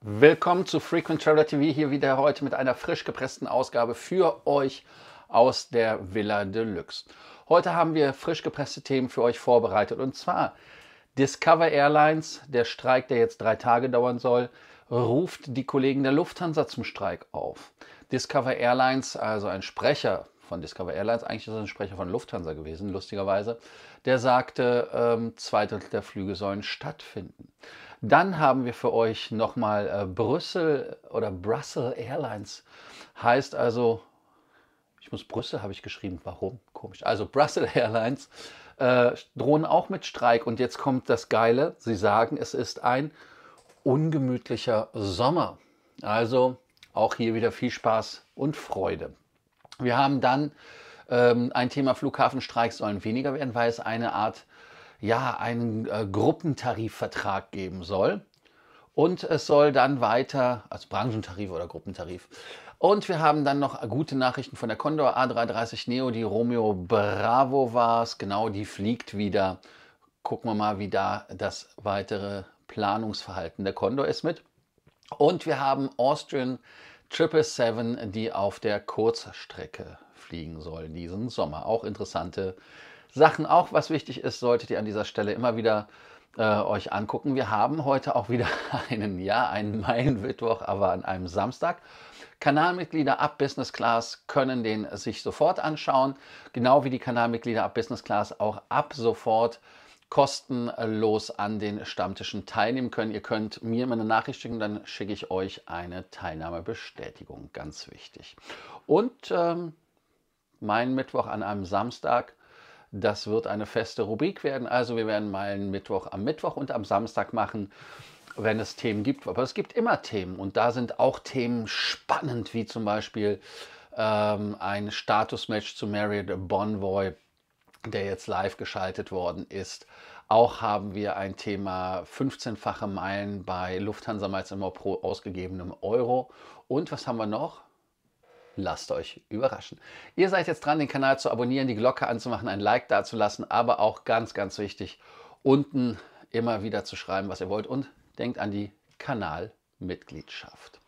Willkommen zu Frequent Traveler TV, hier wieder heute mit einer frisch gepressten Ausgabe für euch aus der Villa Deluxe. Heute haben wir frisch gepresste Themen für euch vorbereitet und zwar Discover Airlines, der Streik, der jetzt drei Tage dauern soll, ruft die Kollegen der Lufthansa zum Streik auf. Discover Airlines, also ein Sprecher von Discover Airlines, eigentlich ist er ein Sprecher von Lufthansa gewesen, lustigerweise, der sagte, ähm, zwei Drittel der Flüge sollen stattfinden. Dann haben wir für euch nochmal äh, Brüssel oder Brussels Airlines. Heißt also, ich muss Brüssel, habe ich geschrieben, warum? Komisch. Also Brussels Airlines äh, drohen auch mit Streik. Und jetzt kommt das Geile, sie sagen, es ist ein ungemütlicher Sommer. Also auch hier wieder viel Spaß und Freude. Wir haben dann ähm, ein Thema Flughafenstreiks sollen weniger werden, weil es eine Art ja, einen äh, Gruppentarifvertrag geben soll. Und es soll dann weiter, also Branchentarif oder Gruppentarif. Und wir haben dann noch gute Nachrichten von der Condor A330 Neo, die Romeo Bravo war es. Genau, die fliegt wieder. Gucken wir mal, wie da das weitere Planungsverhalten der Condor ist mit. Und wir haben Austrian 777, die auf der Kurzstrecke fliegen soll diesen Sommer. Auch interessante Sachen. Auch was wichtig ist, solltet ihr an dieser Stelle immer wieder äh, euch angucken. Wir haben heute auch wieder einen, ja, einen Meilenmittwoch, aber an einem Samstag. Kanalmitglieder ab Business Class können den sich sofort anschauen, genau wie die Kanalmitglieder ab Business Class auch ab sofort kostenlos an den Stammtischen teilnehmen können. Ihr könnt mir immer eine Nachricht schicken, dann schicke ich euch eine Teilnahmebestätigung. Ganz wichtig. Und ähm, mein Mittwoch an einem Samstag das wird eine feste Rubrik werden. Also wir werden mal einen Mittwoch am Mittwoch und am Samstag machen, wenn es Themen gibt. Aber es gibt immer Themen und da sind auch Themen spannend, wie zum Beispiel ähm, ein Statusmatch zu Marriott Bonvoy, der jetzt live geschaltet worden ist. Auch haben wir ein Thema 15-fache Meilen bei Lufthansa Miles immer pro ausgegebenem Euro. Und was haben wir noch? lasst euch überraschen. Ihr seid jetzt dran, den Kanal zu abonnieren, die Glocke anzumachen, ein Like dazulassen, aber auch ganz, ganz wichtig, unten immer wieder zu schreiben, was ihr wollt und denkt an die Kanalmitgliedschaft.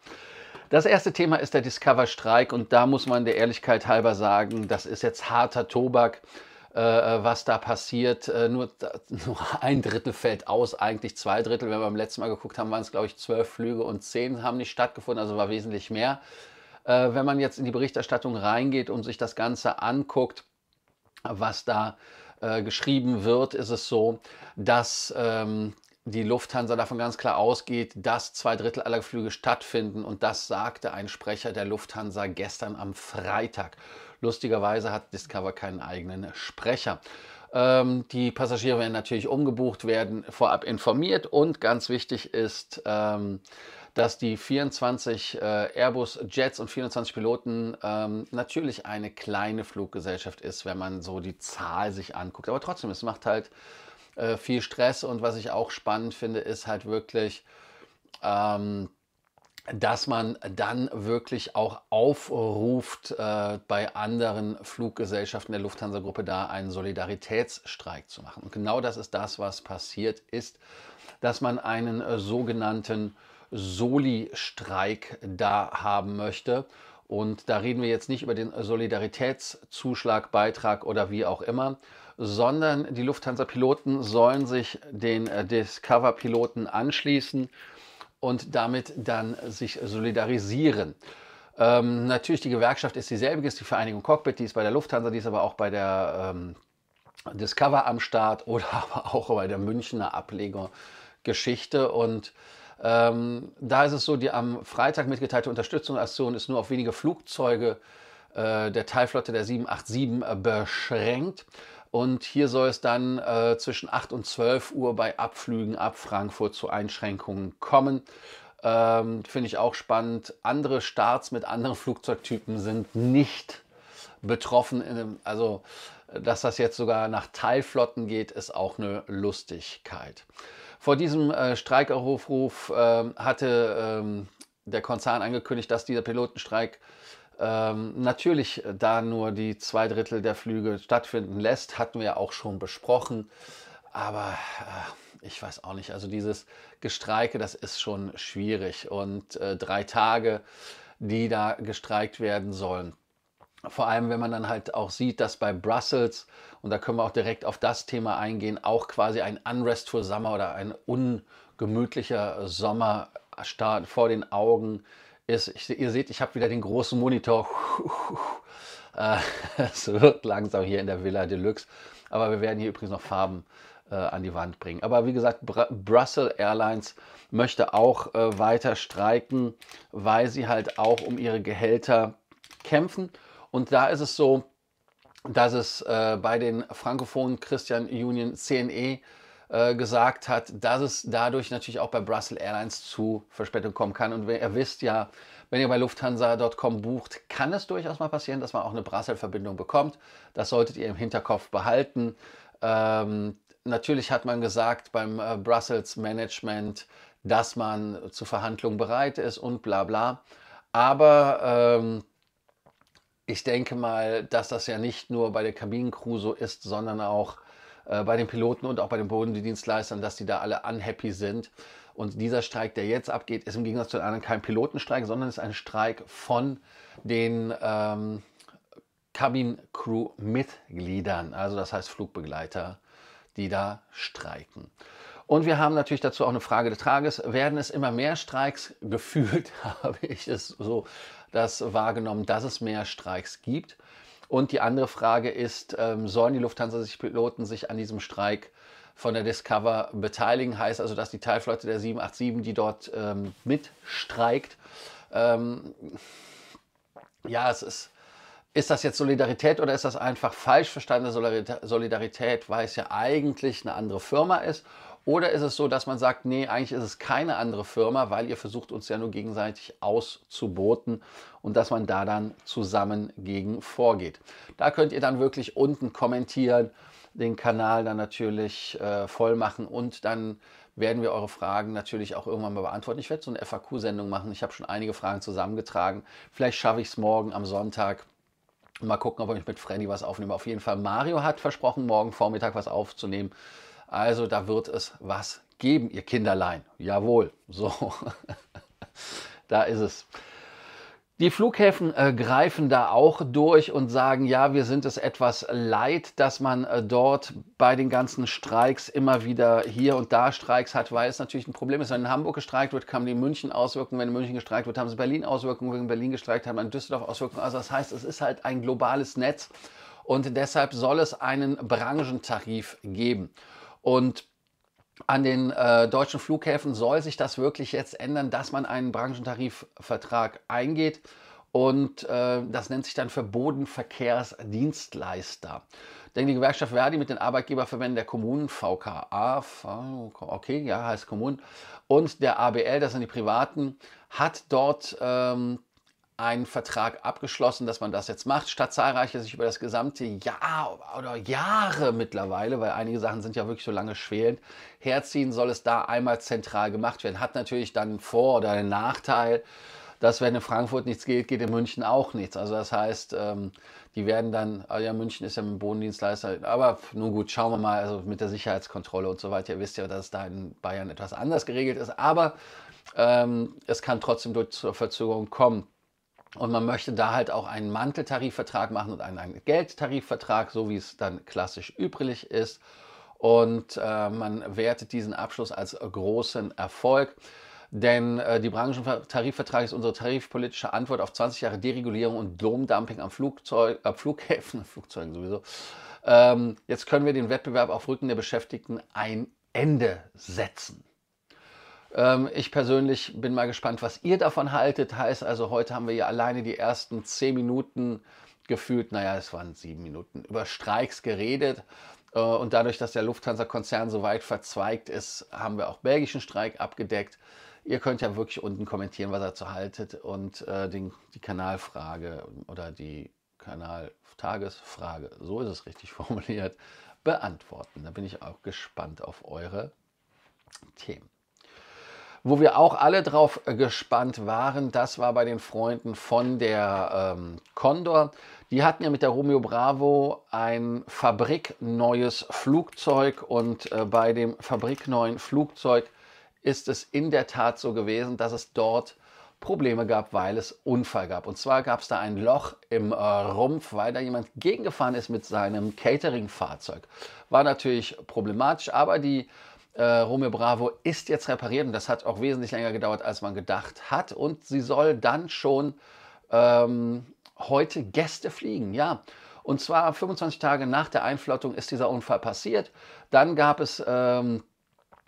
Das erste Thema ist der Discover-Streik und da muss man der Ehrlichkeit halber sagen, das ist jetzt harter Tobak, was da passiert. Äh, nur, nur, ein Drittel fällt aus, eigentlich zwei Drittel. Wenn wir beim letzten Mal geguckt haben, waren es glaube ich zwölf Flüge und zehn haben nicht stattgefunden, also war wesentlich mehr. Äh, wenn man jetzt in die Berichterstattung reingeht und sich das Ganze anguckt, was da äh, geschrieben wird, ist es so, dass ähm, die Lufthansa davon ganz klar ausgeht, dass zwei Drittel aller Flüge stattfinden. Und das sagte ein Sprecher der Lufthansa gestern am Freitag. Lustigerweise hat Discover keinen eigenen Sprecher. Ähm, die Passagiere werden natürlich umgebucht, werden vorab informiert und ganz wichtig ist, ähm, dass die 24 äh, Airbus Jets und 24 Piloten ähm, natürlich eine kleine Fluggesellschaft ist, wenn man so die Zahl sich anguckt. Aber trotzdem, es macht halt äh, viel Stress und was ich auch spannend finde, ist halt wirklich, ähm, dass man dann wirklich auch aufruft, äh, bei anderen Fluggesellschaften der Lufthansa-Gruppe da einen Solidaritätsstreik zu machen. Und genau das ist das, was passiert ist, dass man einen äh, sogenannten Soli-Streik da haben möchte. Und da reden wir jetzt nicht über den Solidaritätszuschlag, Beitrag oder wie auch immer, sondern die Lufthansa-Piloten sollen sich den äh, Discover-Piloten anschließen und damit dann sich solidarisieren. Ähm, natürlich, die Gewerkschaft ist dieselbe, ist die Vereinigung Cockpit, die ist bei der Lufthansa, die ist aber auch bei der ähm, Discover am Start oder aber auch bei der Münchner Ablegergeschichte. Und ähm, da ist es so, die am Freitag mitgeteilte Unterstützungsaktion ist nur auf wenige Flugzeuge äh, der Teilflotte der 787 äh, beschränkt. Und hier soll es dann äh, zwischen 8 und 12 Uhr bei Abflügen ab Frankfurt zu Einschränkungen kommen. Ähm, Finde ich auch spannend. Andere Starts mit anderen Flugzeugtypen sind nicht betroffen. Also, dass das jetzt sogar nach Teilflotten geht, ist auch eine Lustigkeit. Vor diesem äh, Streikaufruf äh, hatte ähm, der Konzern angekündigt, dass dieser Pilotenstreik ähm, natürlich da nur die zwei Drittel der Flüge stattfinden lässt. Hatten wir auch schon besprochen. Aber äh, ich weiß auch nicht, also dieses Gestreike, das ist schon schwierig. Und äh, drei Tage, die da gestreikt werden sollen. Vor allem, wenn man dann halt auch sieht, dass bei Brussels, und da können wir auch direkt auf das Thema eingehen, auch quasi ein Unrestful Summer oder ein ungemütlicher Sommerstart vor den Augen ist. Ich, ihr seht, ich habe wieder den großen Monitor. Äh, es wird langsam hier in der Villa Deluxe. Aber wir werden hier übrigens noch Farben äh, an die Wand bringen. Aber wie gesagt, Br Brussels Airlines möchte auch äh, weiter streiken, weil sie halt auch um ihre Gehälter kämpfen. Und da ist es so, dass es äh, bei den Frankophonen Christian Union CNE äh, gesagt hat, dass es dadurch natürlich auch bei Brussels Airlines zu Verspätung kommen kann. Und ihr wisst ja, wenn ihr bei Lufthansa.com bucht, kann es durchaus mal passieren, dass man auch eine Brussels-Verbindung bekommt. Das solltet ihr im Hinterkopf behalten. Ähm, natürlich hat man gesagt beim äh, Brussels Management, dass man zu Verhandlungen bereit ist und bla bla. Aber ähm, ich denke mal, dass das ja nicht nur bei der Kabinencrew so ist, sondern auch äh, bei den Piloten und auch bei den Bodendienstleistern, dass die da alle unhappy sind. Und dieser Streik, der jetzt abgeht, ist im Gegensatz zu den anderen kein Pilotenstreik, sondern ist ein Streik von den ähm, Cabin-Crew-Mitgliedern, also das heißt Flugbegleiter, die da streiken. Und wir haben natürlich dazu auch eine Frage des Tages. Werden es immer mehr Streiks? Gefühlt habe ich es so das wahrgenommen, dass es mehr Streiks gibt. Und die andere Frage ist, ähm, sollen die Lufthansa-Piloten sich an diesem Streik von der Discover beteiligen? Heißt also, dass die Teilflotte der 787, die dort ähm, mitstreikt, ähm, ja, es ist, ist das jetzt Solidarität oder ist das einfach falsch verstandene Solidarität, weil es ja eigentlich eine andere Firma ist? Oder ist es so, dass man sagt, nee, eigentlich ist es keine andere Firma, weil ihr versucht uns ja nur gegenseitig auszuboten und dass man da dann zusammen gegen vorgeht. Da könnt ihr dann wirklich unten kommentieren, den Kanal dann natürlich äh, voll machen und dann werden wir eure Fragen natürlich auch irgendwann mal beantworten. Ich werde so eine FAQ-Sendung machen. Ich habe schon einige Fragen zusammengetragen. Vielleicht schaffe ich es morgen am Sonntag. Mal gucken, ob ich mit Freddy was aufnehme. Auf jeden Fall, Mario hat versprochen, morgen Vormittag was aufzunehmen. Also da wird es was geben, ihr Kinderlein. Jawohl, so. da ist es. Die Flughäfen äh, greifen da auch durch und sagen, ja, wir sind es etwas leid, dass man äh, dort bei den ganzen Streiks immer wieder hier und da Streiks hat, weil es natürlich ein Problem ist. Wenn in Hamburg gestreikt wird, kann man in München Auswirkungen. Wenn in München gestreikt wird, haben sie in Berlin Auswirkungen. Wenn in Berlin gestreikt haben, in Düsseldorf Auswirkungen. Also das heißt, es ist halt ein globales Netz und deshalb soll es einen Branchentarif geben. Und an den äh, deutschen Flughäfen soll sich das wirklich jetzt ändern, dass man einen Branchentarifvertrag eingeht. Und äh, das nennt sich dann für Bodenverkehrsdienstleister. Denn die Gewerkschaft Verdi mit den Arbeitgeberverbänden der Kommunen, VKA, okay, ja, heißt Kommunen, und der ABL, das sind die Privaten, hat dort ähm, einen Vertrag abgeschlossen, dass man das jetzt macht, statt zahlreiche sich über das gesamte Jahr oder Jahre mittlerweile, weil einige Sachen sind ja wirklich so lange schwelend, herziehen, soll es da einmal zentral gemacht werden. Hat natürlich dann einen Vor- oder einen Nachteil, dass wenn in Frankfurt nichts geht, geht in München auch nichts. Also das heißt, ähm, die werden dann, ah ja, München ist ja mit Bodendienstleister, aber nun gut, schauen wir mal, also mit der Sicherheitskontrolle und so weiter. Ihr wisst ja, dass es da in Bayern etwas anders geregelt ist, aber ähm, es kann trotzdem durch zur Verzögerung kommen. Und man möchte da halt auch einen Manteltarifvertrag machen und einen, einen Geldtarifvertrag, so wie es dann klassisch üblich ist. Und äh, man wertet diesen Abschluss als großen Erfolg. Denn äh, die Branchentarifvertrag ist unsere tarifpolitische Antwort auf 20 Jahre Deregulierung und Lohndumping am Flugzeug, äh, Flughäfen, Flugzeugen sowieso. Ähm, jetzt können wir den Wettbewerb auf Rücken der Beschäftigten ein Ende setzen. Ähm, ich persönlich bin mal gespannt, was ihr davon haltet. Heißt also, heute haben wir ja alleine die ersten zehn Minuten gefühlt, naja, es waren sieben Minuten, über Streiks geredet. Äh, und dadurch, dass der Lufthansa-Konzern so weit verzweigt ist, haben wir auch belgischen Streik abgedeckt. Ihr könnt ja wirklich unten kommentieren, was ihr dazu haltet und äh, den, die Kanalfrage oder die Kanaltagesfrage, so ist es richtig formuliert, beantworten. Da bin ich auch gespannt auf eure Themen. Wo wir auch alle drauf gespannt waren, das war bei den Freunden von der ähm, Condor. Die hatten ja mit der Romeo Bravo ein fabrikneues Flugzeug und äh, bei dem fabrikneuen Flugzeug ist es in der Tat so gewesen, dass es dort Probleme gab, weil es Unfall gab. Und zwar gab es da ein Loch im äh, Rumpf, weil da jemand gegengefahren ist mit seinem Catering-Fahrzeug. War natürlich problematisch, aber die äh, Romeo Bravo ist jetzt repariert und das hat auch wesentlich länger gedauert, als man gedacht hat. Und sie soll dann schon ähm, heute Gäste fliegen, ja. Und zwar 25 Tage nach der Einflottung ist dieser Unfall passiert. Dann gab es ähm,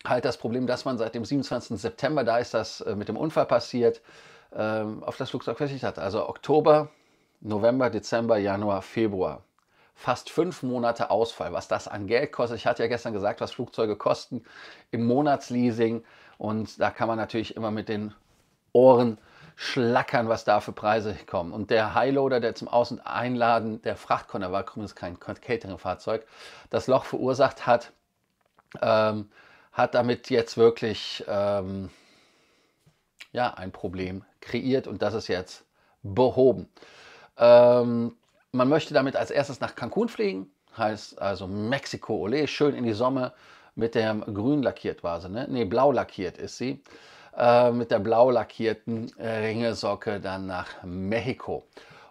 halt das Problem, dass man seit dem 27. September, da ist das äh, mit dem Unfall passiert, ähm, auf das Flugzeug verzichtet hat. Also Oktober, November, Dezember, Januar, Februar. Fast fünf Monate Ausfall, was das an Geld kostet. Ich hatte ja gestern gesagt, was Flugzeuge kosten im Monatsleasing. Und da kann man natürlich immer mit den Ohren schlackern, was da für Preise kommen. Und der Highloader, der zum Außen einladen, der Frachtkonter war übrigens kein Catering-Fahrzeug, das Loch verursacht hat, ähm, hat damit jetzt wirklich ähm, ja, ein Problem kreiert und das ist jetzt behoben. Ähm, man möchte damit als erstes nach Cancun fliegen, heißt also Mexiko, Ole, schön in die Sonne mit der grün lackiert war sie, ne? Nee, blau lackiert ist sie. Äh, mit der blau lackierten Ringesocke dann nach Mexiko.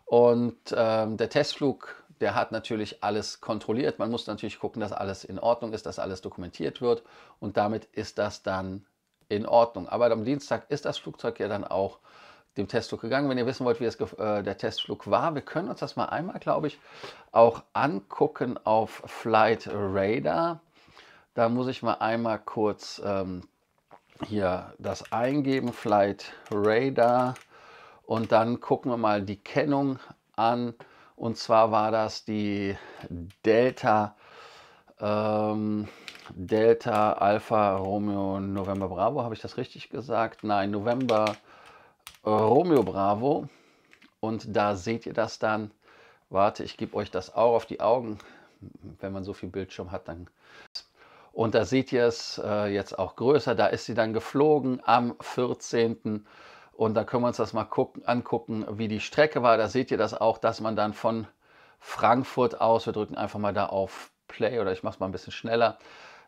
Und ähm, der Testflug der hat natürlich alles kontrolliert. Man muss natürlich gucken, dass alles in Ordnung ist, dass alles dokumentiert wird und damit ist das dann in Ordnung. Aber am Dienstag ist das Flugzeug ja dann auch dem Testflug gegangen. Wenn ihr wissen wollt, wie es, äh, der Testflug war, wir können uns das mal einmal, glaube ich, auch angucken auf Flight Radar. Da muss ich mal einmal kurz ähm, hier das eingeben, Flight Radar. Und dann gucken wir mal die Kennung an. Und zwar war das die Delta, ähm, Delta Alpha Romeo November Bravo. Habe ich das richtig gesagt? Nein, November Romeo Bravo. Und da seht ihr das dann. Warte, ich gebe euch das auch auf die Augen. Wenn man so viel Bildschirm hat, dann. Und da seht ihr es äh, jetzt auch größer. Da ist sie dann geflogen am 14. Und da können wir uns das mal gucken, angucken, wie die Strecke war. Da seht ihr das auch, dass man dann von Frankfurt aus, wir drücken einfach mal da auf Play oder ich mache es mal ein bisschen schneller,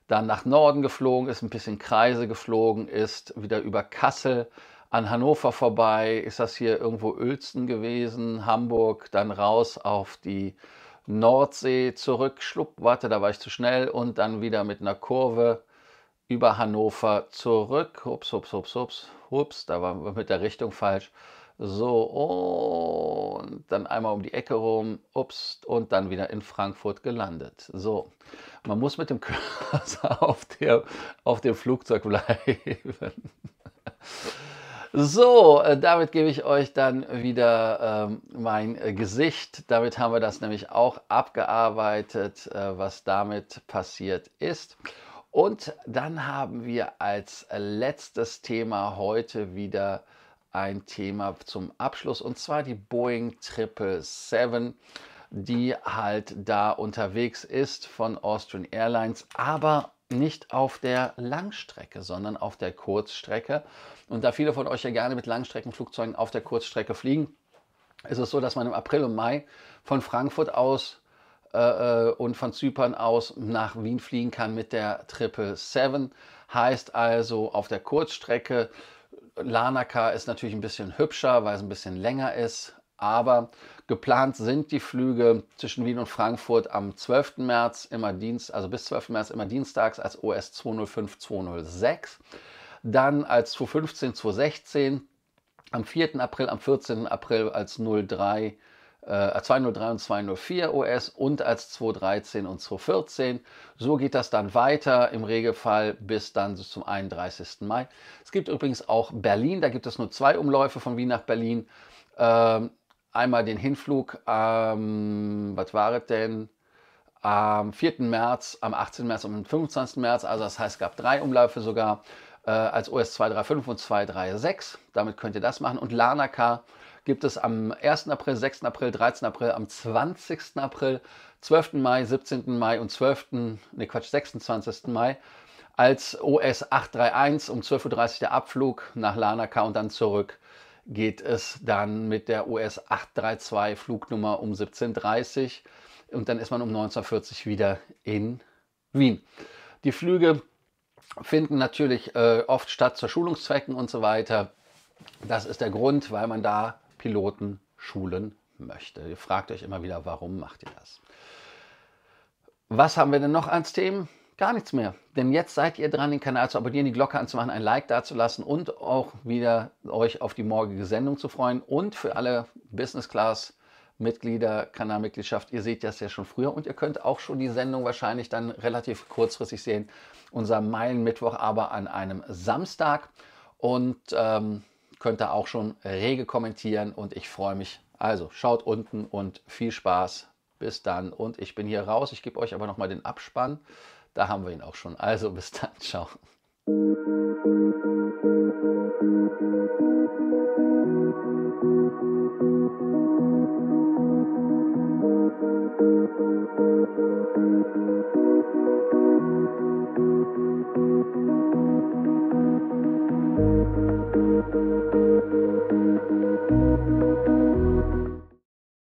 dann nach Norden geflogen ist, ein bisschen Kreise geflogen ist, wieder über Kassel an Hannover vorbei, ist das hier irgendwo Uelzen gewesen, Hamburg, dann raus auf die Nordsee zurück, schlupp, warte, da war ich zu schnell und dann wieder mit einer Kurve über Hannover zurück. Hups, hups, hups, hups, hups, da waren wir mit der Richtung falsch. So, und dann einmal um die Ecke rum, ups, und dann wieder in Frankfurt gelandet. So, man muss mit dem Cursor auf, der, auf dem Flugzeug bleiben. So, äh, damit gebe ich euch dann wieder ähm, mein äh, Gesicht. Damit haben wir das nämlich auch abgearbeitet, äh, was damit passiert ist. Und dann haben wir als letztes Thema heute wieder ein Thema zum Abschluss und zwar die Boeing 777, die halt da unterwegs ist von Austrian Airlines, aber nicht auf der Langstrecke, sondern auf der Kurzstrecke. Und da viele von euch ja gerne mit Langstreckenflugzeugen auf der Kurzstrecke fliegen, ist es so, dass man im April und Mai von Frankfurt aus äh, äh, und von Zypern aus nach Wien fliegen kann mit der 777. Heißt also auf der Kurzstrecke, Lanaka ist natürlich ein bisschen hübscher, weil es ein bisschen länger ist, aber geplant sind die Flüge zwischen Wien und Frankfurt am 12. März immer Dienst, also bis 12. März immer dienstags als OS 205 206, dann als 215 216, am 4. April, am 14. April als 03 äh, 203 und 204 OS und als 213 und 214. So geht das dann weiter im Regelfall bis dann zum 31. Mai. Es gibt übrigens auch Berlin, da gibt es nur zwei Umläufe von Wien nach Berlin. Ähm, einmal den Hinflug, ähm, was war es denn? Am 4. März, am 18. März und am 25. März, also das heißt, es gab drei Umläufe sogar äh, als OS 235 und 236. Damit könnt ihr das machen. Und Lanaka gibt es am 1. April, 6. April, 13. April, am 20. April, 12. Mai, 17. Mai und 12. Ne Quatsch, 26. Mai als OS 831 um 12.30 Uhr der Abflug nach Lanaka und dann zurück geht es dann mit der US 832 Flugnummer um 17.30 Uhr und dann ist man um 19.40 Uhr wieder in Wien. Die Flüge finden natürlich äh, oft statt zur Schulungszwecken und so weiter. Das ist der Grund, weil man da Piloten schulen möchte. Ihr fragt euch immer wieder, warum macht ihr das? Was haben wir denn noch als Themen? Gar nichts mehr. Denn jetzt seid ihr dran, den Kanal zu abonnieren, die Glocke anzumachen, ein Like dazulassen und auch wieder euch auf die morgige Sendung zu freuen. Und für alle Business Class Mitglieder, Kanalmitgliedschaft, ihr seht das ja schon früher und ihr könnt auch schon die Sendung wahrscheinlich dann relativ kurzfristig sehen. Unser Meilenmittwoch aber an einem Samstag und ähm, könnt da auch schon rege kommentieren und ich freue mich. Also schaut unten und viel Spaß. Bis dann und ich bin hier raus. Ich gebe euch aber nochmal den Abspann. Da haben wir ihn auch schon. Also bis dann, ciao.